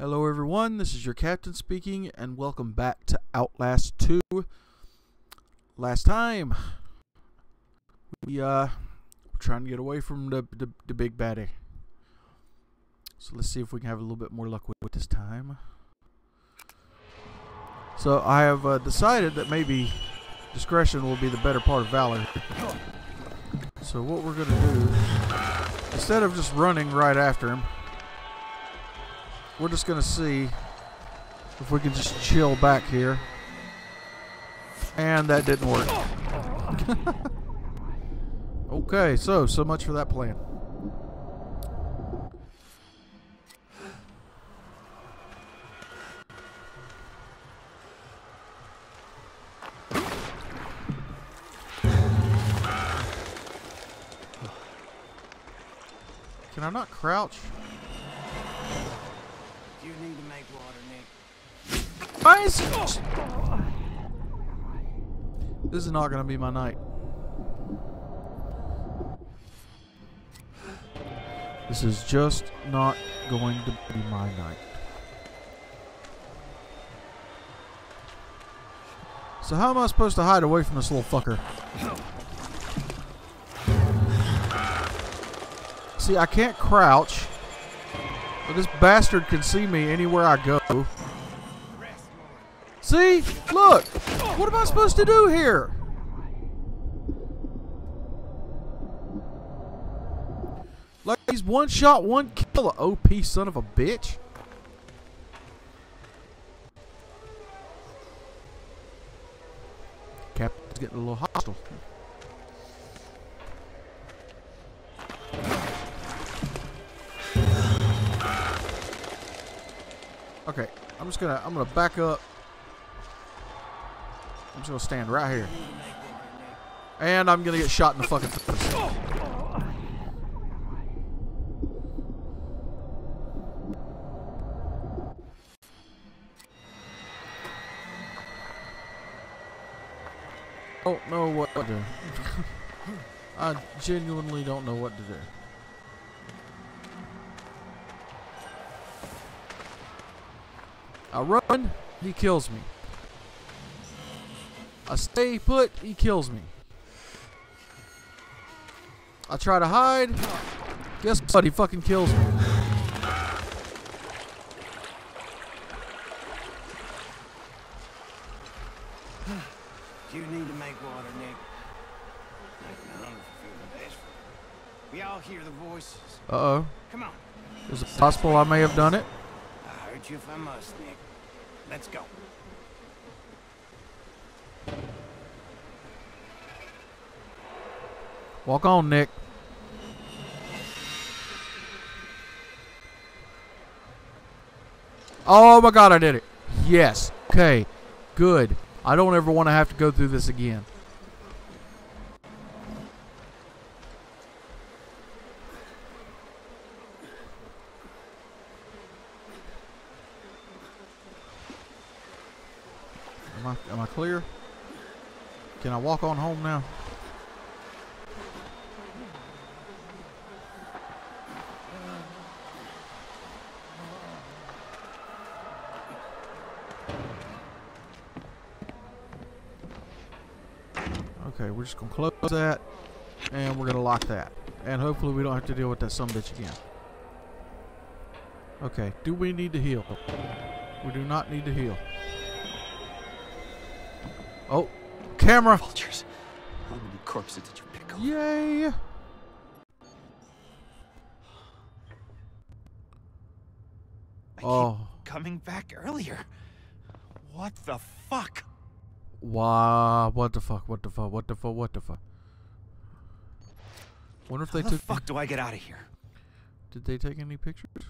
Hello, everyone. This is your captain speaking, and welcome back to Outlast 2. Last time, we uh, were trying to get away from the, the the big baddie. So let's see if we can have a little bit more luck with it this time. So I have uh, decided that maybe discretion will be the better part of valor. So what we're gonna do, instead of just running right after him, we're just gonna see if we can just chill back here. And that didn't work. okay, so so much for that plan. Can I not crouch? You need to make water, Nick. Why is This is not gonna be my night. This is just not going to be my night. So how am I supposed to hide away from this little fucker? See, I can't crouch. But this bastard can see me anywhere I go. See? Look! What am I supposed to do here? Like he's one shot, one kill, OP son of a bitch. Captain's getting a little hostile. Okay, I'm just gonna I'm gonna back up. Just gonna stand right here. And I'm gonna get shot in the fucking face. Don't know what to do. I genuinely don't know what to do. I run, he kills me. I stay put, he kills me. I try to hide. Guess what? He fucking kills me. You need to make water, Nick. I can feel the best. We all hear the voices. Uh oh. Come on. Is it possible I may have done it? I'll hurt you if I must, Nick. Let's go. Walk on, Nick. Oh my god, I did it. Yes. Okay. Good. I don't ever want to have to go through this again. Am I, am I clear? Can I walk on home now? Okay, we're just gonna close that, and we're gonna lock that, and hopefully we don't have to deal with that some bitch again. Okay, do we need to heal? We do not need to heal. Oh, camera! Vultures. How many corpses did you pick up? Yay! I Oh, coming back earlier. What the fuck? Wow! What the fuck? What the fuck? What the fuck? What the fuck? Wonder if How they the took. fuck do I get out of here? Did they take any pictures?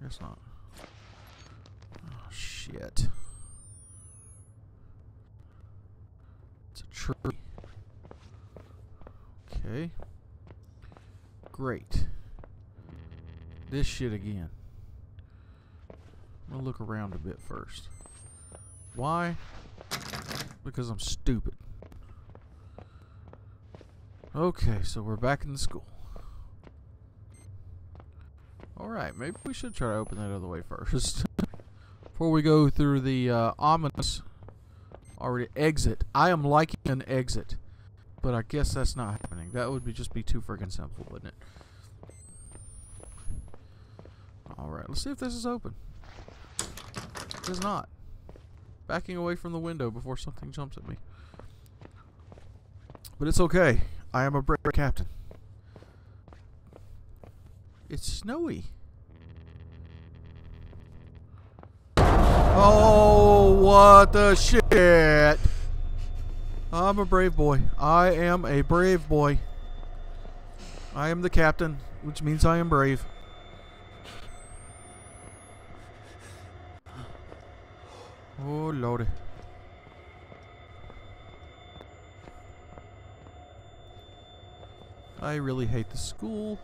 I guess not. Oh, shit. It's a tree. Okay. Great. This shit again. I'm gonna look around a bit first. Why? Because I'm stupid. Okay, so we're back in the school. Alright, maybe we should try to open that other way first. Before we go through the uh, ominous already exit. I am liking an exit. But I guess that's not happening. That would be just be too freaking simple, wouldn't it? Alright, let's see if this is open. It is not. Backing away from the window before something jumps at me. But it's okay. I am a brave captain. It's snowy. Oh, what the shit. I'm a brave boy. I am a brave boy. I am the captain, which means I am brave. Oh, lordy. I really hate the school.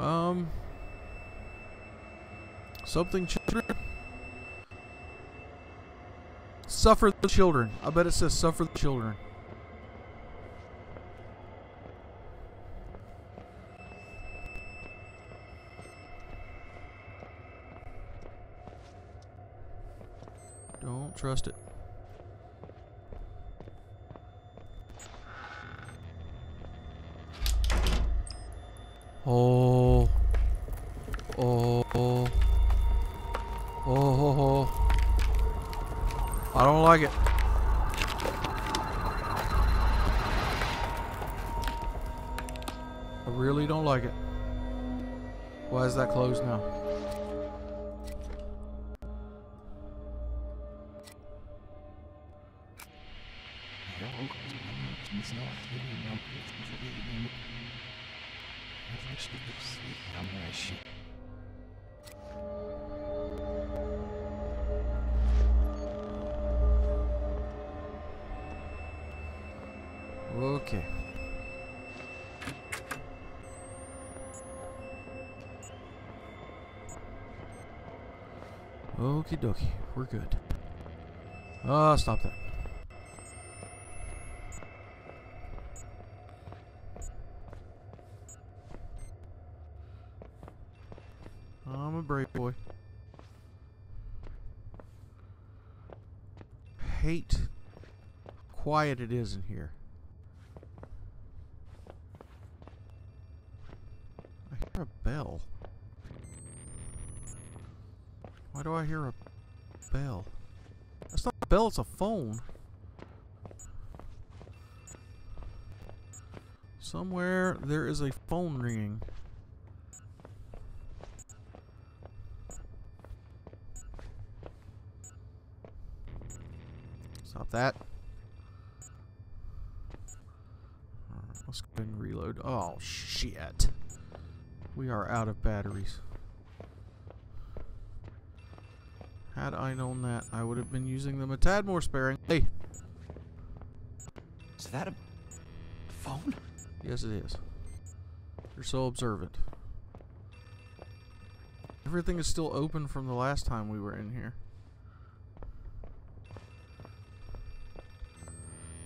Um, something children. Suffer the children. I bet it says suffer the children. Don't trust it. It. I really don't like it. Why is that closed now? Okie dokie, we're good. Ah, stop that. I'm a brave boy. Hate quiet it is in here. I hear a bell. Why do I hear a? That's a phone. Somewhere there is a phone ringing. Stop that. Alright, let's go and reload. Oh, shit. We are out of batteries. Had I known that, I would have been using them a tad more sparingly. Is that a phone? Yes, it is. You're so observant. Everything is still open from the last time we were in here.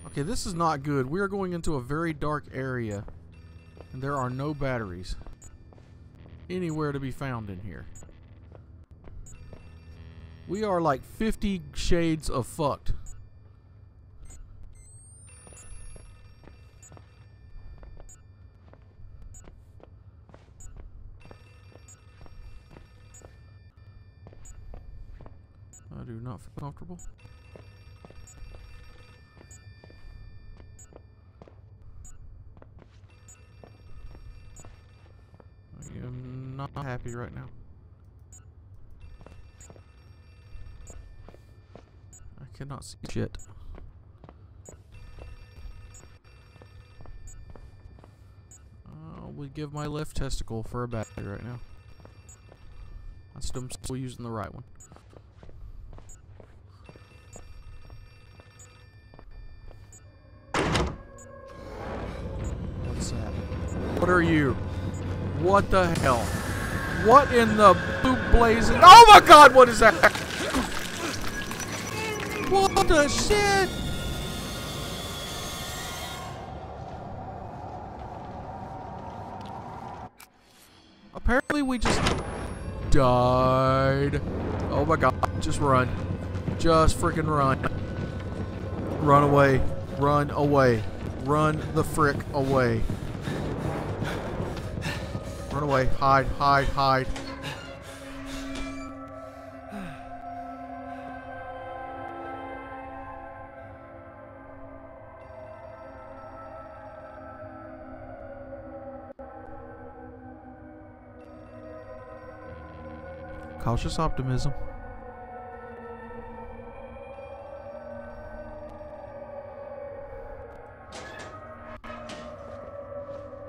Okay, this is not good. We are going into a very dark area. And there are no batteries anywhere to be found in here. We are like 50 shades of fucked. I do not feel comfortable. I am not happy right now. Cannot see shit. Uh, would give my left testicle for a battery right now. I'm still using the right one. What's that? What are you? What the hell? What in the blue blazing? Oh my god, what is that? The shit? Apparently we just died. Oh my god, just run. Just freaking run. Run away. Run away. Run the frick away. Run away. Hide, hide, hide. Cautious optimism.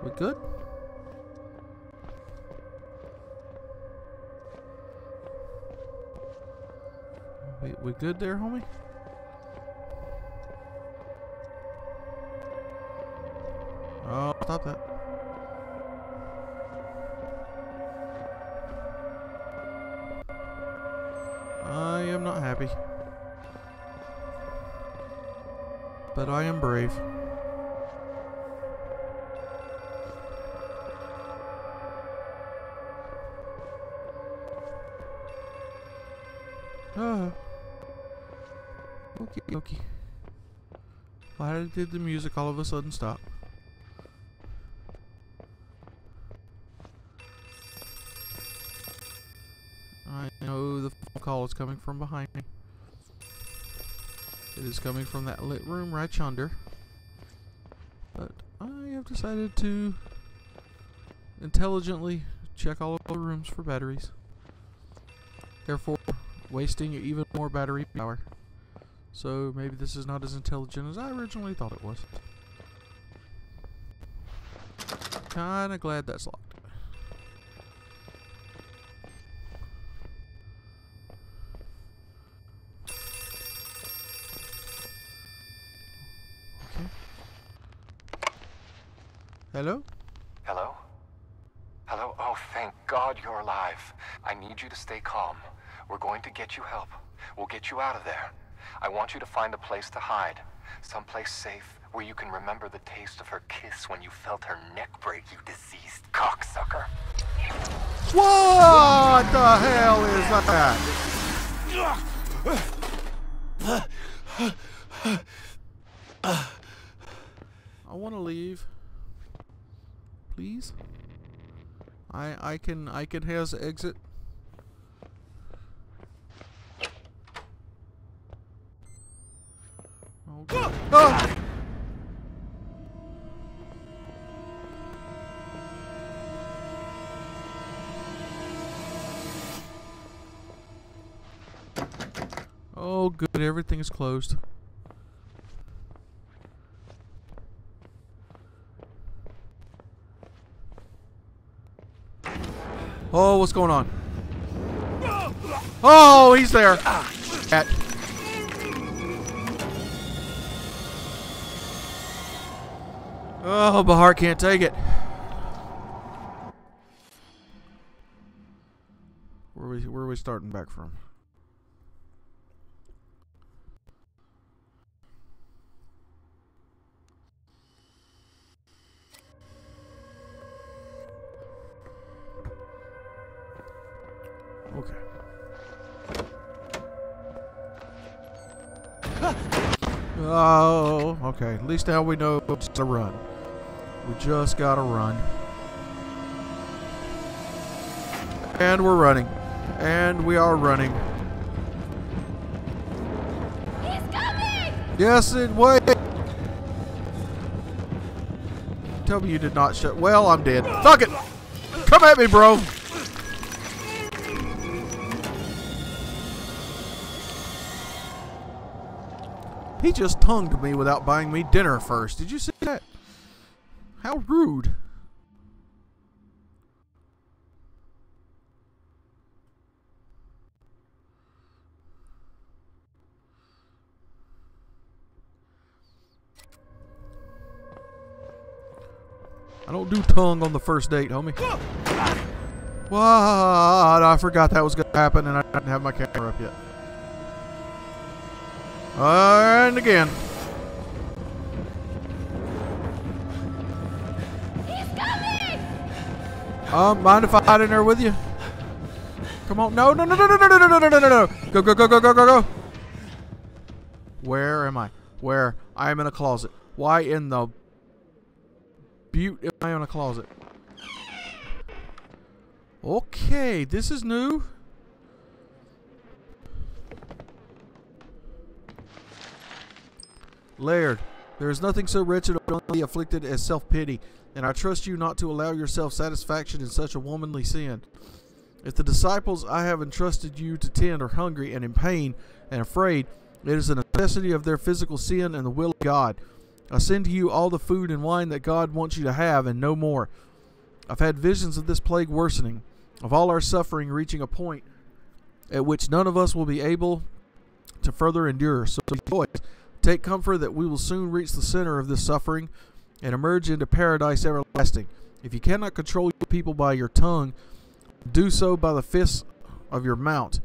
We good? We, we good there, homie? Oh, stop that. Am not happy. But I am brave. Uh, okay, okay. Why did the music all of a sudden stop? I know the phone call is coming from behind me. It is coming from that lit room right yonder. But I have decided to intelligently check all of the rooms for batteries. Therefore, wasting even more battery power. So maybe this is not as intelligent as I originally thought it was. Kinda glad that's locked. Okay. Hello? Hello? Hello? Oh, thank God you're alive. I need you to stay calm. We're going to get you help. We'll get you out of there. I want you to find a place to hide. Someplace safe where you can remember the taste of her kiss when you felt her neck break, you diseased cocksucker. What the hell is that? I want to leave. Please. I I can I can has exit. Oh! Oh, good. Everything is closed. Oh, what's going on? Oh, he's there. Oh, Bahar can't take it. Where are we where are we starting back from? Okay. Oh, okay. At least now we know it's to run. We just gotta run. And we're running. And we are running. He's coming! Yes, it wait. Tell me you did not shut. Well, I'm dead. Fuck it. Come at me, bro. He just tongued me without buying me dinner first. Did you see? How rude. I don't do tongue on the first date, homie. What? I forgot that was going to happen and I didn't have my camera up yet. And again. Um, mind if I hide in there with you? Come on. No, no, no, no, no, no, no, no, no, no, no, no. Go, go, go, go, go, go, go. Where am I? Where? I am in a closet. Why in the butte am I in a closet? Okay, this is new. Laird, there is nothing so wretched or afflicted as self-pity, and I trust you not to allow yourself satisfaction in such a womanly sin. If the disciples I have entrusted you to tend are hungry and in pain and afraid, it is a necessity of their physical sin and the will of God. I send to you all the food and wine that God wants you to have, and no more. I've had visions of this plague worsening, of all our suffering reaching a point at which none of us will be able to further endure. So rejoice. Take comfort that we will soon reach the center of this suffering and emerge into paradise everlasting. If you cannot control your people by your tongue, do so by the fists of your mount.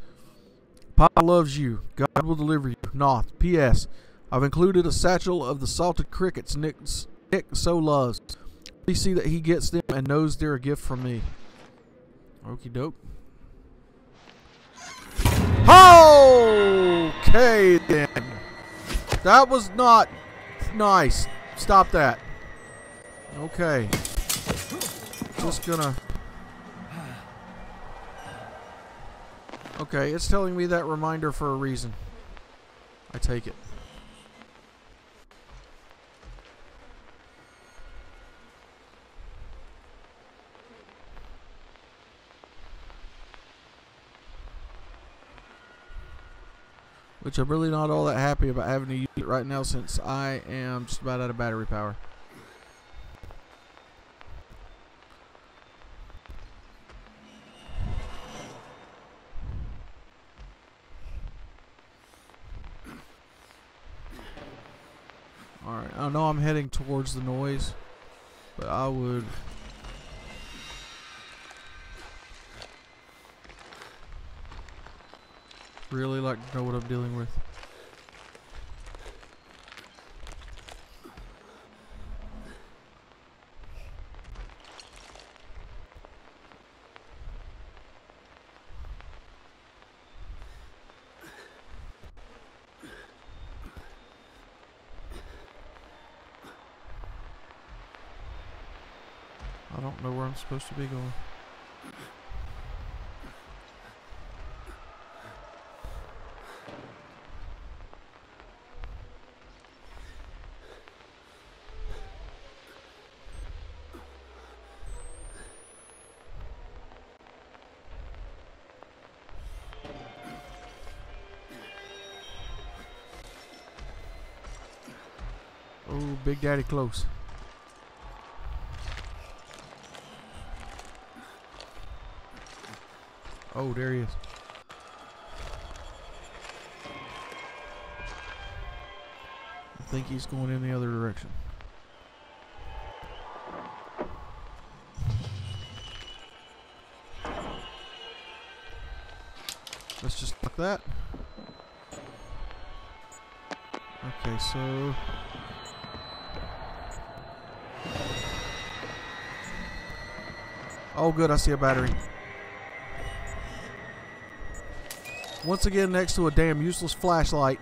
Papa loves you. God will deliver you. Knoth. P.S. I've included a satchel of the salted crickets Nick, Nick so loves. Please see that he gets them and knows they're a gift from me. Okie doke. Okay then. That was not nice. Stop that. Okay. Just gonna. Okay, it's telling me that reminder for a reason. I take it. Which I'm really not all that happy about having to use it right now since I am just about out of battery power. Alright, I know I'm heading towards the noise, but I would really like to know what I'm dealing with. I don't know where I'm supposed to be going. Oh, Big Daddy close. Oh, there he is. I think he's going in the other direction. Let's just like that. Okay, so Oh good, I see a battery. Once again next to a damn useless flashlight.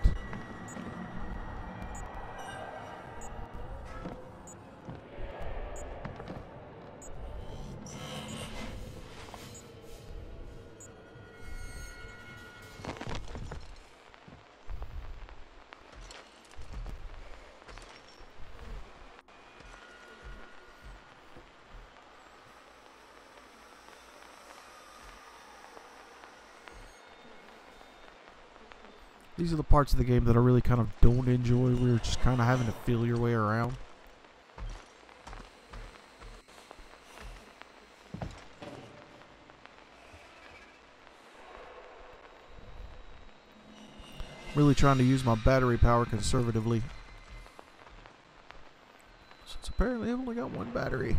These are the parts of the game that I really kind of don't enjoy. We're just kind of having to feel your way around. Really trying to use my battery power conservatively. Since apparently I've only got one battery.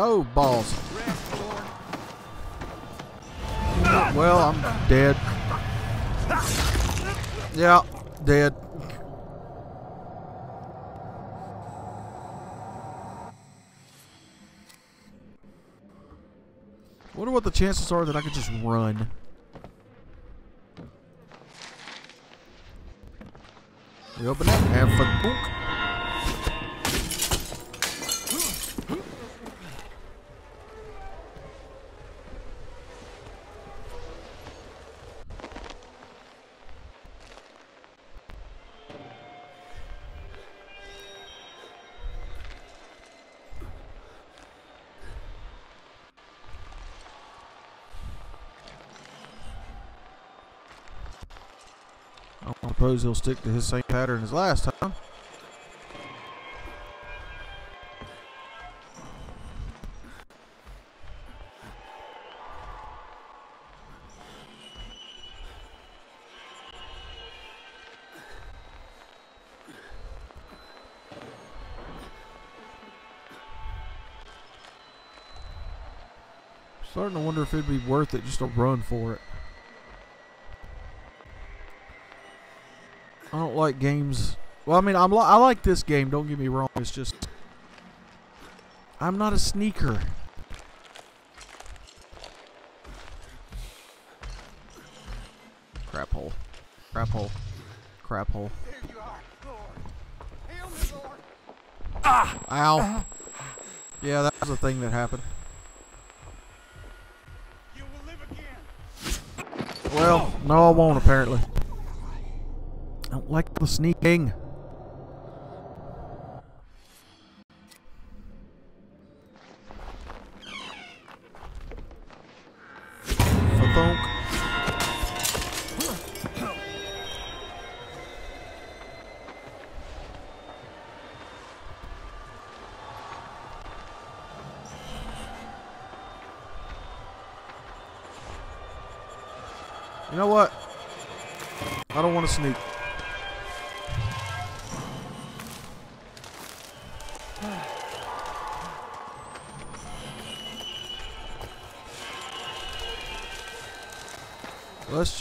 Oh, balls. Well, I'm dead. Yeah, dead. Wonder what the chances are that I could just run. We open it. Have fun. Boink. Suppose he'll stick to his same pattern as last time. Starting to wonder if it'd be worth it just to run for it. Like games. Well, I mean, I'm li I like this game. Don't get me wrong. It's just I'm not a sneaker. Crap hole. Crap hole. Crap hole. Lord. Ow. Yeah, that was a thing that happened. Well, no, I won't apparently. I don't like the sneaking.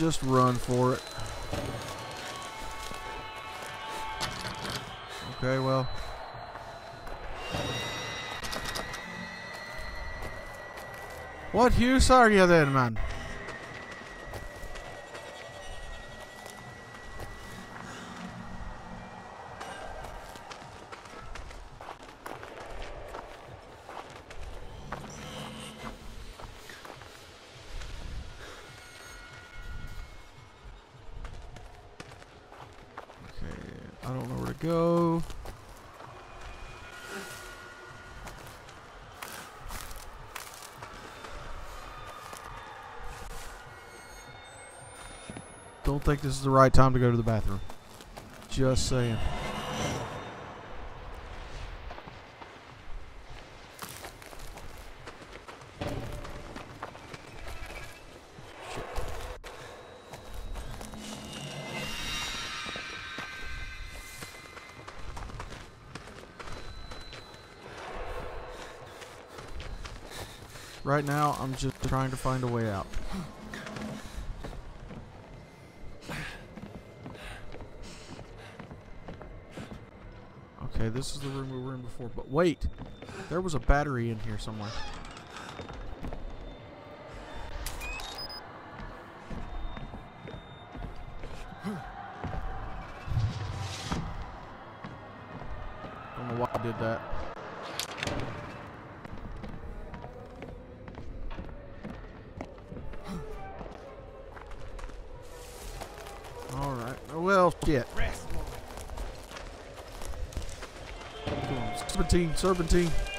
Just run for it. Okay, well. What use are you then, man? Okay, I don't know where to go. Don't think this is the right time to go to the bathroom. Just saying. Right now, I'm just trying to find a way out. Okay, this is the room we were in before. But wait, there was a battery in here somewhere. Serpentine, serpentine.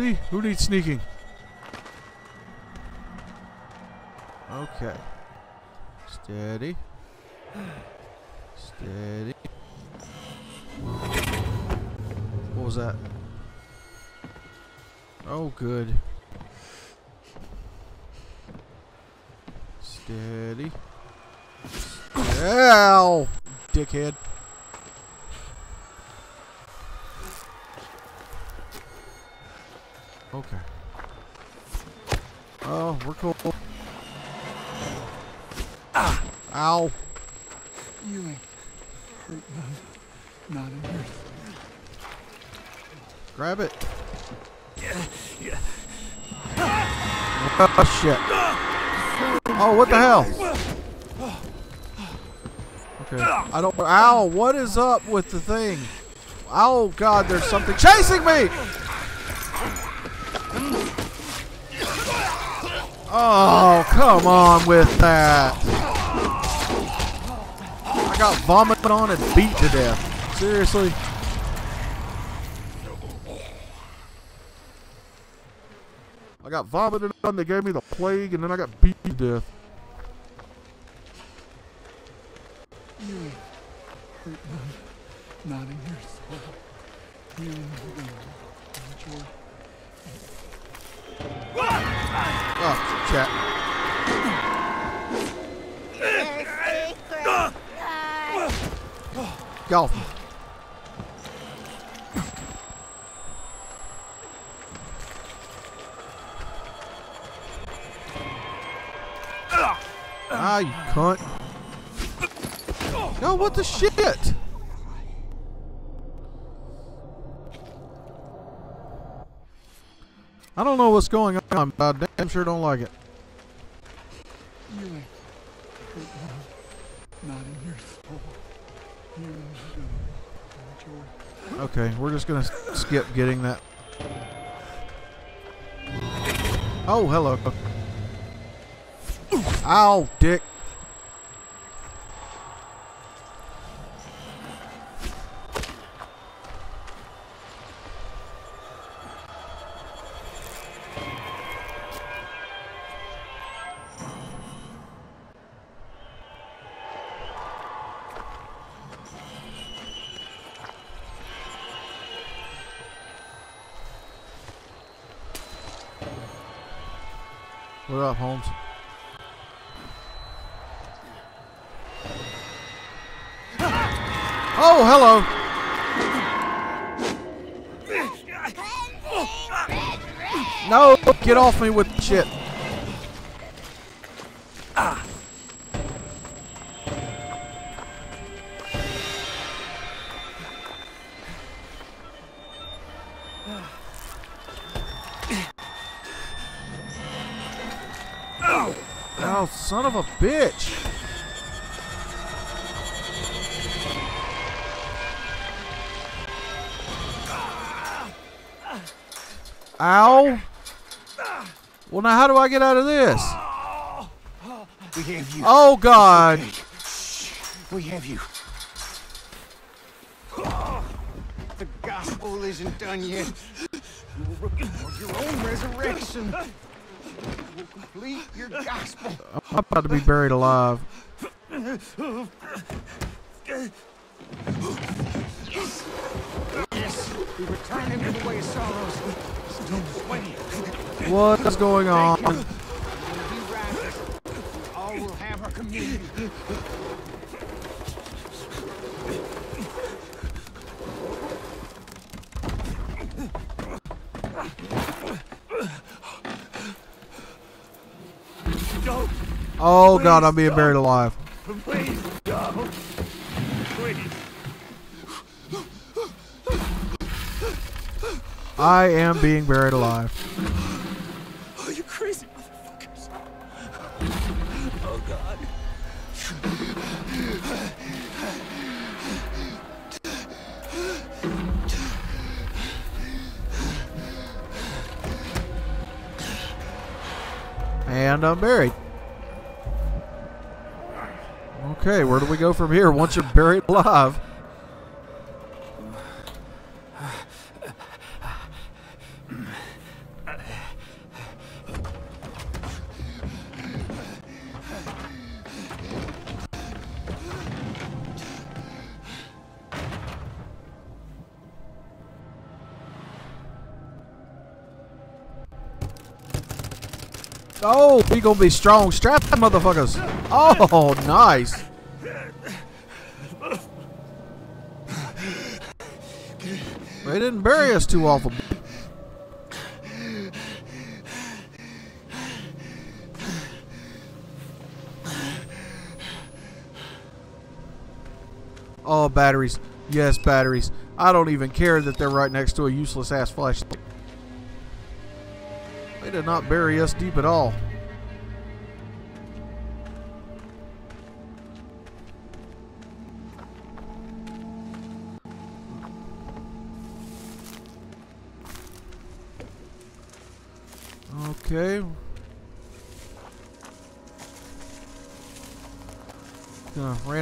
See? Who needs sneaking? You ain't hurt none. Not in here. Grab it. Oh shit. Oh, what the hell? Okay. I don't. Ow! What is up with the thing? Oh god, there's something chasing me! Oh, come on with that. I got vomited on and beat to death. Seriously? I got vomited on, they gave me the plague, and then I got beat to death. Not in. Oh, chat. Go. Ah, you cunt. No, what the shit? I don't know what's going on, but I damn sure don't like it. Okay, we're just gonna skip getting that. Oh, hello. Ow, dick. Off me with shit. Oh, son of a bitch. Ow. Well, now how do I get out of this? We have you. Oh, God. We have you. The gospel isn't done yet. You will record your own resurrection. You will complete your gospel. I'm about to be buried alive. Yes, we return him to the way of sorrows. What is going on? When he rises, we all will have our communion. Oh, God, I'm being buried alive. please, I am being buried alive. Are you crazy motherfuckers. Oh, God. And I'm buried. Okay, where do we go from here once you're buried alive? We gonna be strong. Strap them motherfuckers. Oh, nice. They didn't bury us too awful. Oh, batteries. Yes, batteries. I don't even care that they're right next to a useless ass flashlight. They did not bury us deep at all.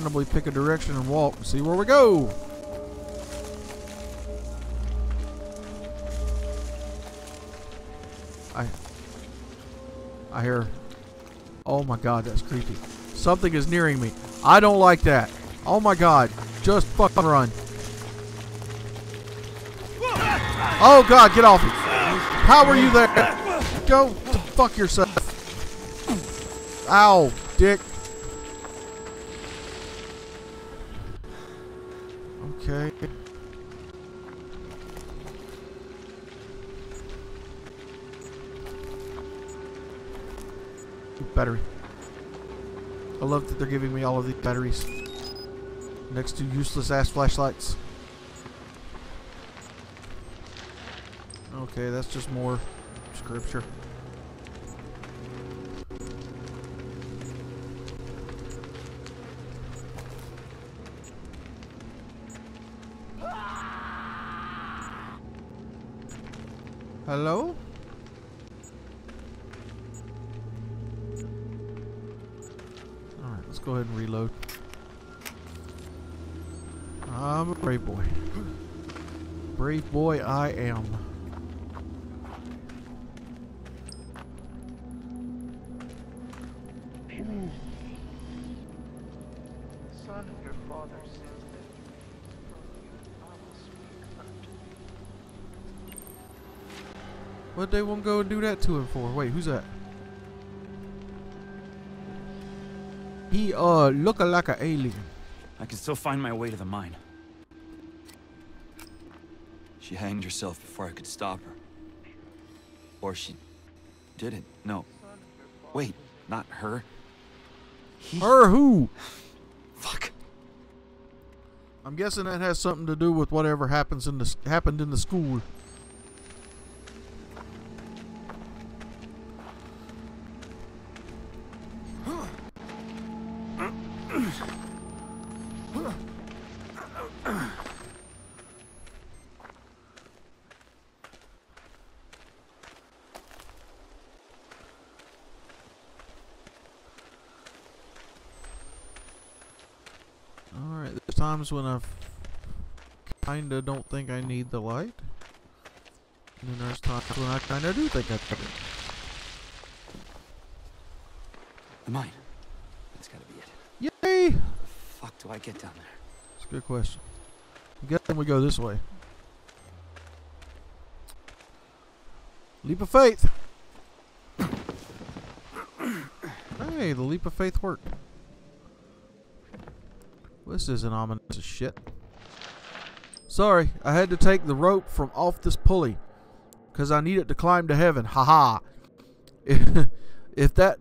Randomly pick a direction and walk and see where we go. I I hear Oh my god, that's creepy. Something is nearing me. I don't like that. Oh my god. Just fucking run. Oh god, get off me. How are you there? Go fuck yourself. Ow, dick. Battery. I love that they're giving me all of these batteries. Next to useless ass flashlights. Okay, that's just more scripture. What they won't go and do that to him for? Wait, who's that? He uh look like an alien. I can still find my way to the mine. She hanged herself before I could stop her. Or she didn't. No. Wait, not her. He. Her who? Fuck. I'm guessing that has something to do with whatever happens in the happened in the school. Times when I kinda don't think I need the light. And then there's times when I kinda do think I need it. The mine. That's gotta be it. Yay! the Fuck do I get down there? It's a good question. I'm guessing we go this way. Leap of faith! Hey, the leap of faith worked. This isn't ominous as shit. Sorry, I had to take the rope from off this pulley. Because I need it to climb to heaven. Haha. if that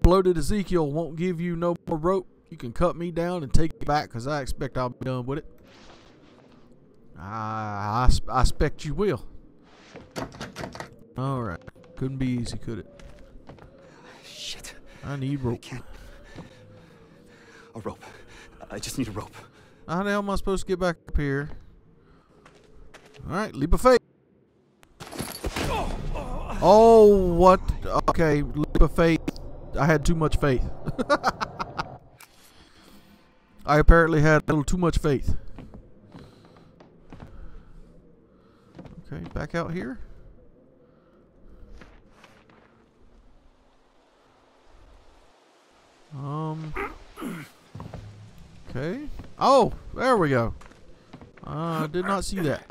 bloated Ezekiel won't give you no more rope, you can cut me down and take it back because I expect I'll be done with it. I, I, I expect you will. Alright. Couldn't be easy, could it? Shit. I need I rope. can't. A rope. I just need a rope. How the hell am I supposed to get back up here? Alright, leap of faith. Oh, what? Okay, leap of faith I had too much faith. I apparently had a little too much faith. Okay, back out here. Um. Okay. Oh, there we go. I uh, did not see that.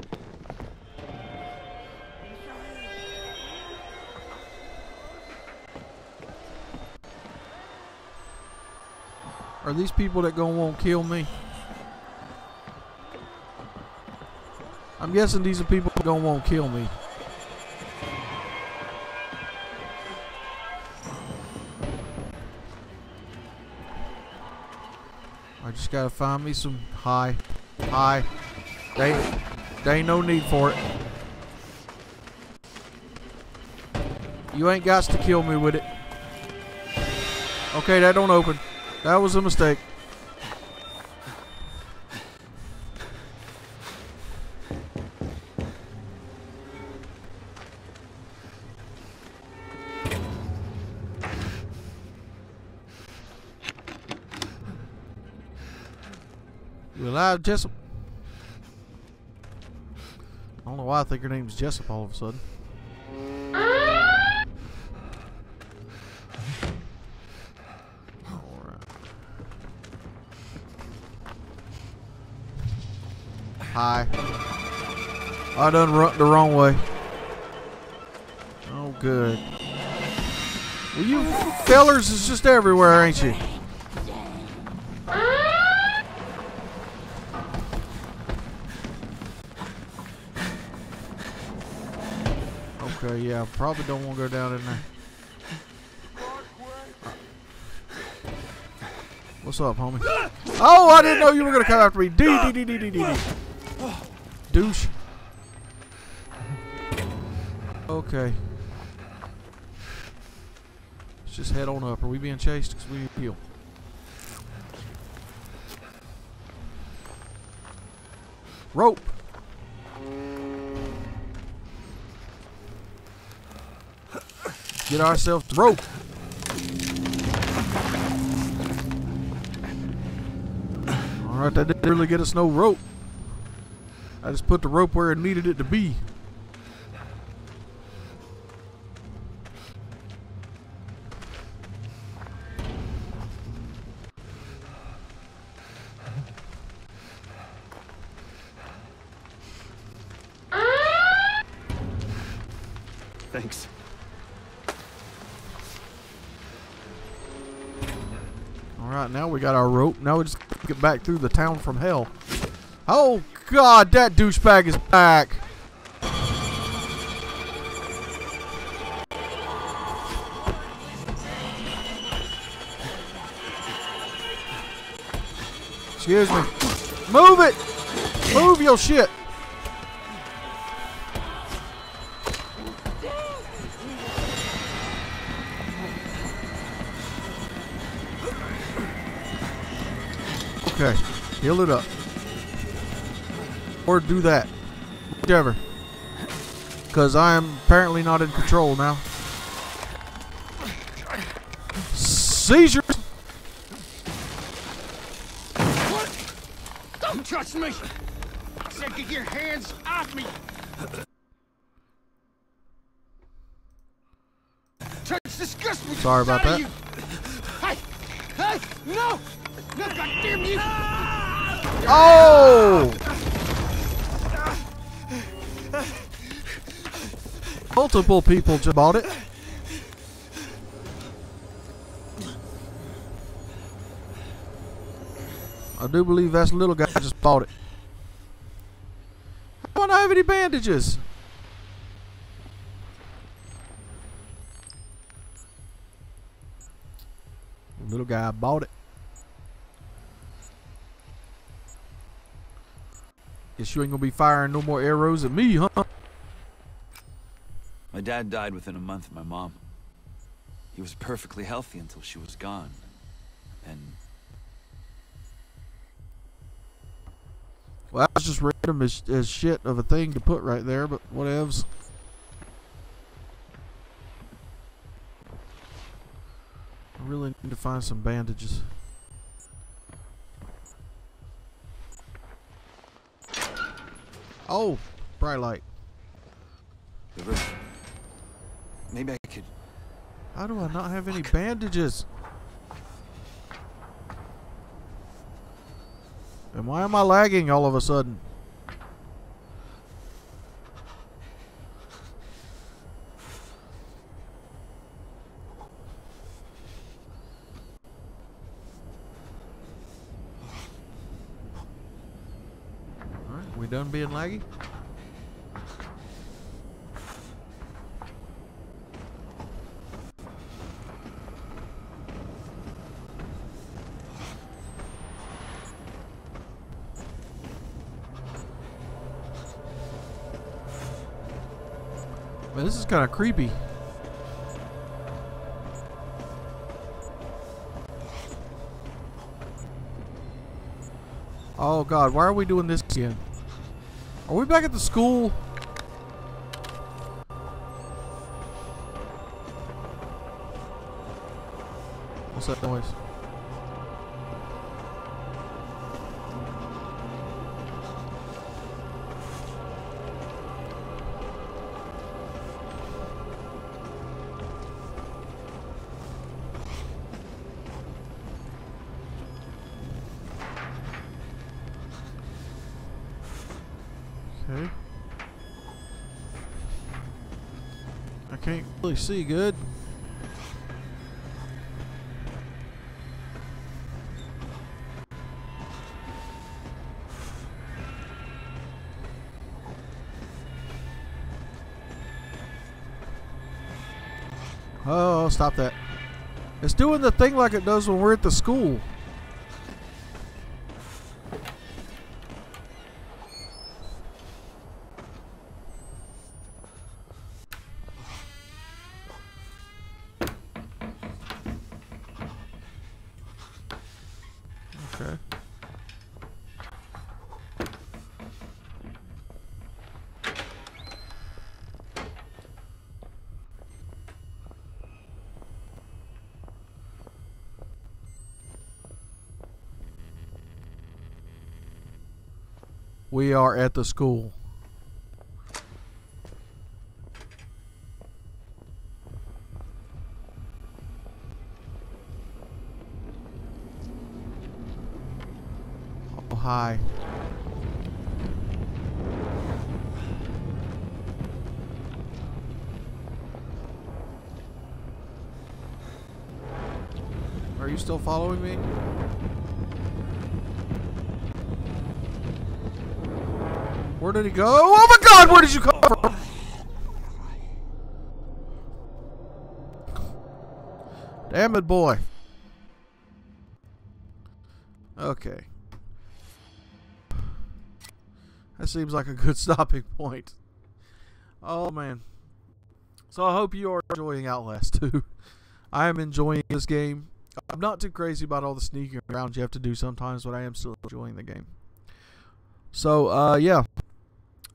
Are these people that gonna want to kill me? I'm guessing these are people that gonna want to kill me. Just gotta find me some high, high. They, they ain't no need for it. You ain't got to kill me with it. Okay, that don't open. That was a mistake. Jessup? I don't know why I think her name's Jessup all of a sudden. Hi. I done run the wrong way. Oh, good. Well, you fellers is just everywhere, ain't you? Probably don't want to go down in there. What's up, homie? Oh, I didn't know you were gonna come after me. D D D D D D D. Douche. Okay. Let's just head on up. Are we being chased? Cause we heal. Rope. Get ourselves rope. Alright, that didn't really get us no rope. I just put the rope where it needed it to be. Got our rope. Now we just get back through the town from hell. Oh god, that douchebag is back. Excuse me. Move it! Move your shit! Okay, heal it up. Or do that. Whichever. Because I am apparently not in control now. Seizures! Don't touch me! I said get your hands off me! Touch disgust me! Sorry about that. you. Hey! Hey! No! No, goddamn you! Oh! Multiple people just bought it. I do believe that's little guy just bought it. I don't have any bandages. Little guy bought it. Guess you ain't gonna be firing no more arrows at me, huh? My dad died within a month of my mom. He was perfectly healthy until she was gone. And Well, that was just random as, as shit of a thing to put right there, but whatevs. I really need to find some bandages. Oh, bright light. Maybe I could. How do I not have any bandages? And why am I lagging all of a sudden? Alright, we done being laggy? Man, this is kind of creepy. Oh god, why are we doing this again? Are we back at the school? What's that noise? See good. Oh, stop that. It's doing the thing like it does when we're at the school. Okay. We are at the school. Oh, hi. Are you still following me? Where did he go? Oh my god, where did you come from? Damn it, boy. Okay. That seems like a good stopping point. Oh man. So I hope you are enjoying Outlast 2. I am enjoying this game. I'm not too crazy about all the sneaking around you have to do sometimes, but I am still enjoying the game. So, uh, yeah.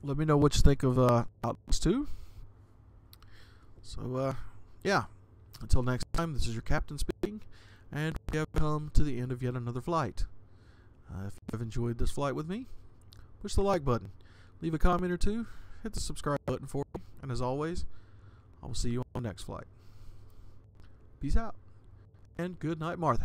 Let me know what you think of uh, Outlast 2. So, uh, yeah. Until next time, this is your captain speaking, and we have come to the end of yet another flight. Uh, if you have enjoyed this flight with me, push the like button, leave a comment or two, hit the subscribe button for me, and as always, I will see you on the next flight. Peace out, and good night, Martha.